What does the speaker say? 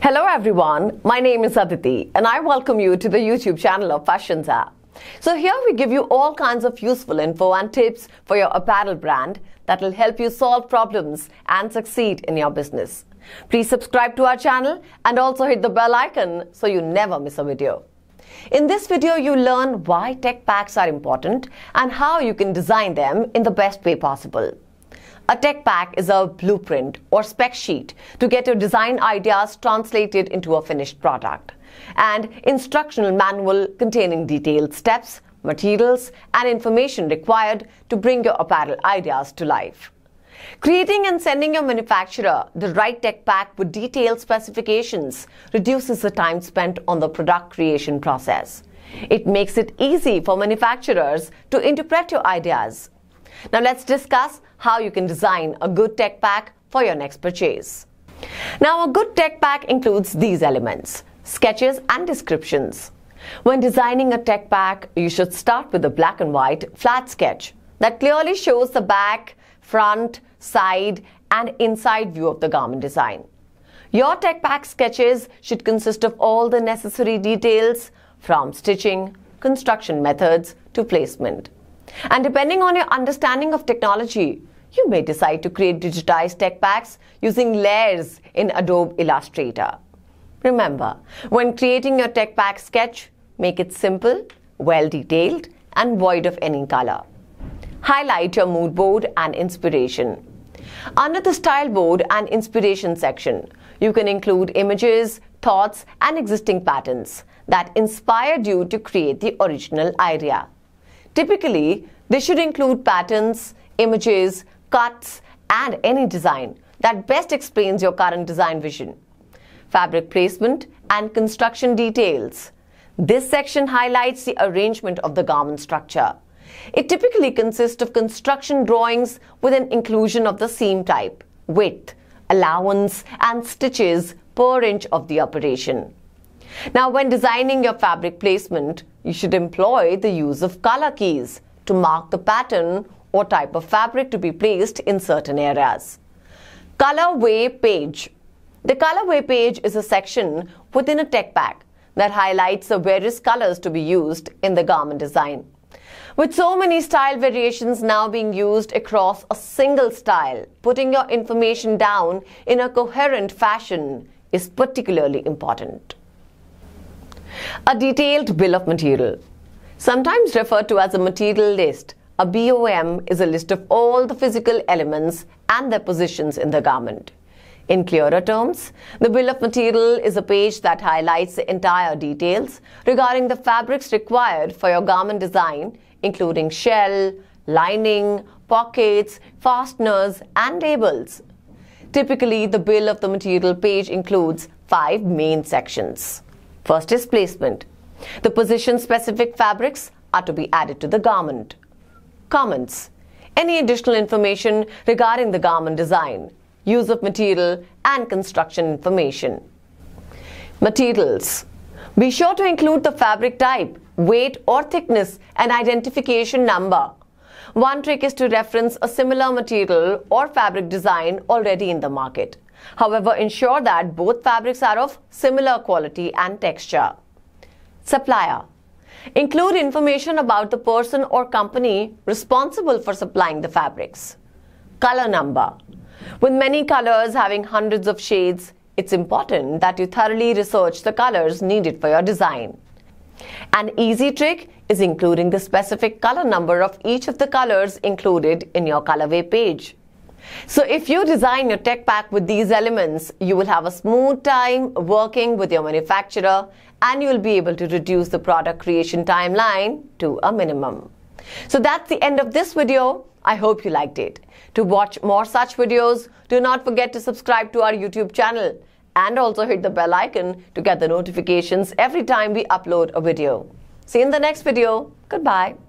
Hello everyone, my name is Aditi and I welcome you to the YouTube channel of Fashinza. So here we give you all kinds of useful info and tips for your apparel brand that will help you solve problems and succeed in your business. Please subscribe to our channel and also hit the bell icon so you never miss a video. In this video, you learn why tech packs are important and how you can design them in the best way possible. A tech pack is a blueprint or spec sheet to get your design ideas translated into a finished product. And instructional manual containing detailed steps, materials, and information required to bring your apparel ideas to life. Creating and sending your manufacturer the right tech pack with detailed specifications reduces the time spent on the product creation process. It makes it easy for manufacturers to interpret your ideas. Now let's discuss how you can design a good tech pack for your next purchase. Now a good tech pack includes these elements, sketches and descriptions. When designing a tech pack, you should start with a black and white flat sketch that clearly shows the back, front, side, and inside view of the garment design. Your tech pack sketches should consist of all the necessary details from stitching, construction methods to placement. And depending on your understanding of technology, you may decide to create digitized tech packs using layers in Adobe Illustrator. Remember, when creating your tech pack sketch, make it simple, well detailed, and void of any color. Highlight your mood board and inspiration. Under the style board and inspiration section, you can include images, thoughts, and existing patterns that inspired you to create the original idea. Typically, they should include patterns, images, cuts, and any design that best explains your current design vision. Fabric placement and construction details. This section highlights the arrangement of the garment structure. It typically consists of construction drawings with an inclusion of the seam type, width, allowance, and stitches per inch of the operation. Now, when designing your fabric placement, you should employ the use of color keys to mark the pattern or type of fabric to be placed in certain areas. Colorway page. The colorway page is a section within a tech pack that highlights the various colors to be used in the garment design. With so many style variations now being used across a single style, putting your information down in a coherent fashion is particularly important. A detailed bill of material. Sometimes referred to as a material list, a BOM is a list of all the physical elements and their positions in the garment. In clearer terms, the bill of material is a page that highlights the entire details regarding the fabrics required for your garment design, including shell, lining, pockets, fasteners, and labels. Typically, the bill of the material page includes five main sections. First is placement. The position specific fabrics are to be added to the garment comments, any additional information regarding the garment design, use of material, and construction information. Materials. Be sure to include the fabric type, weight or thickness, and identification number. One trick is to reference a similar material or fabric design already in the market. However, ensure that both fabrics are of similar quality and texture. Supplier. Include information about the person or company responsible for supplying the fabrics. Color number. With many colors having hundreds of shades, it's important that you thoroughly research the colors needed for your design. An easy trick is including the specific color number of each of the colors included in your colorway page. So if you design your tech pack with these elements, you will have a smooth time working with your manufacturer and you will be able to reduce the product creation timeline to a minimum. So that's the end of this video. I hope you liked it. To watch more such videos, do not forget to subscribe to our YouTube channel and also hit the bell icon to get the notifications every time we upload a video. See you in the next video. Goodbye.